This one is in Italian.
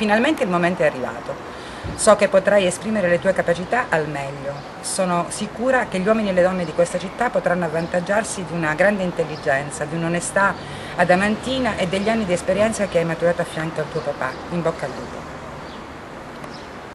Finalmente il momento è arrivato. So che potrai esprimere le tue capacità al meglio. Sono sicura che gli uomini e le donne di questa città potranno avvantaggiarsi di una grande intelligenza, di un'onestà adamantina e degli anni di esperienza che hai maturato a fianco al tuo papà. In bocca al lupo.